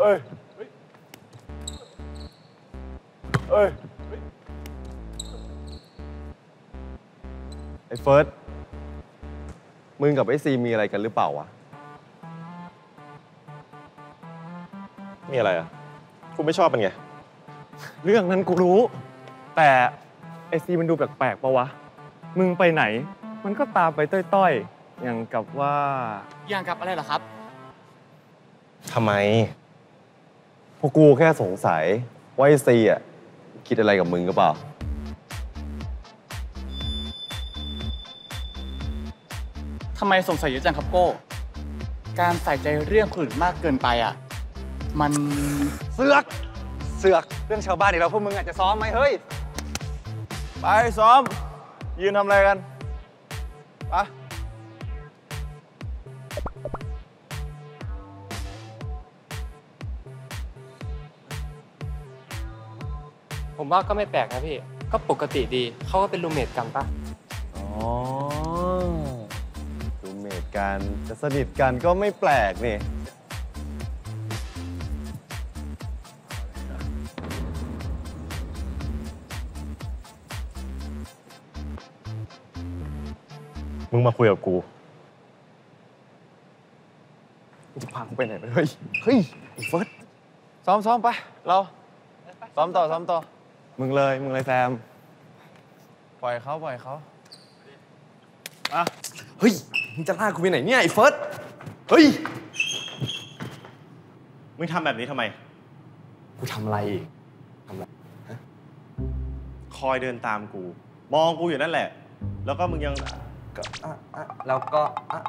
เอ้ย เอ้ย ไอ้เฟิร์ส มึงกับไอ้ซีมีอะไรกันหรือเปล่าวะ มีอะไรอะ กูไม่ชอบเป็นไง เรื่องนั้นกูรู้ แต่ไอซีมันดูแปลกๆปะวะ มึงไปไหน มันก็ตามไปต้อยๆ อย่างกับว่า อย่างกับอะไรเหรอครับ ทำไม พวกกูแค่สงสัยว่าไอ้ซีอะคิดอะไรกับมึงหรือเปล่า ทำไมสงสัยเยอะจังครับโก้ การใส่ใจเรื่องคนอื่นมากเกินไปอะ มันเสือก เสือก เรื่องชาวบ้านอีกแล้วพวกมึงอาจจะซ้อมไหมเฮ้ย ไปซ้อม ยืนทำอะไรกัน ไป ผมว่าก็ไม่แปลกนะพี่ ก็ปกติดีเขาก็เป็นรูเมทกันปะอ๋อรูเมทกันจะสนิทกันก็ไม่แปลกนี่มึงมาคุยกับกูจะพากูไปไหนไปเฮ้ย เฮ้ยอ้เฟิร์สซ้อมซ้อมไป เรา ซ้อมต่อ ซ้อมต่อ มึงเลย มึงเลยแซม ปล่อยเขาปล่อยเขาอะ เฮ้ย มึงจะลากกูไปไหนเนี่ยไอ้เฟิร์ส เฮ้ย มึงทำแบบนี้ทำไม กูทำอะไรอีกคอยเดินตามกู มองกูอยู่นั่นแหละ แล้วก็มึงยัง ก็อะอะแล้วก็อะ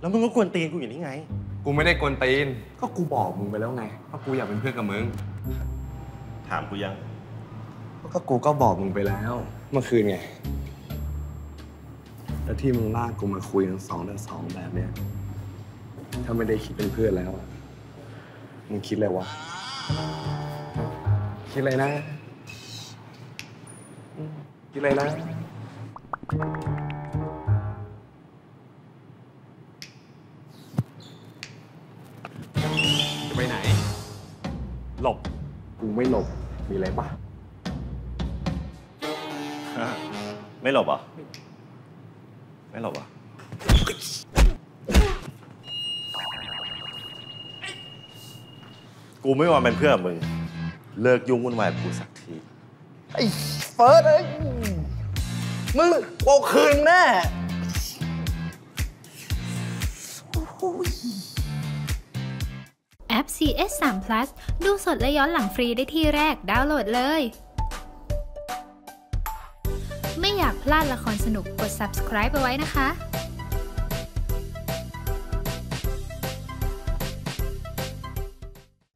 แล้วมึงก็กวนตีนกูอยู่นี่ไง กูไม่ได้กวนตีน ก็กูบอกมึงไปแล้วไงว่ากูอยากเป็นเพื่อนกับมึง ถามกูยัง ก็กูก็บอกมึงไปแล้ว เมื่อคืนไง แล้วที่มึงลากกูมาคุยกันสองต่อสองแบบเนี้ย ถ้าไม่ได้คิดเป็นเพื่อนแล้วอะมึงคิดอะไรวะ คิดอะไรนะอืมคิดอะไรนะ จะไปไหน หลบ กูไม่หลบ มีอะไรปะ ไม่หลบเหรอ ไม่หลบเหรอ กูไม่ว่าเป็นเพื่อนกับมึง เลิกยุ่งวุ่นวายกับกูสักที ไอ้เฟิร์สเอ้ยมึงโอาคืนแน่แอป CS 3 Plus ดูสดและย้อนหลังฟรีได้ที่แรกดาวน์โหลดเลย ไม่อยากพลาดละครสนุกกด subscribe ไปไว้นะคะ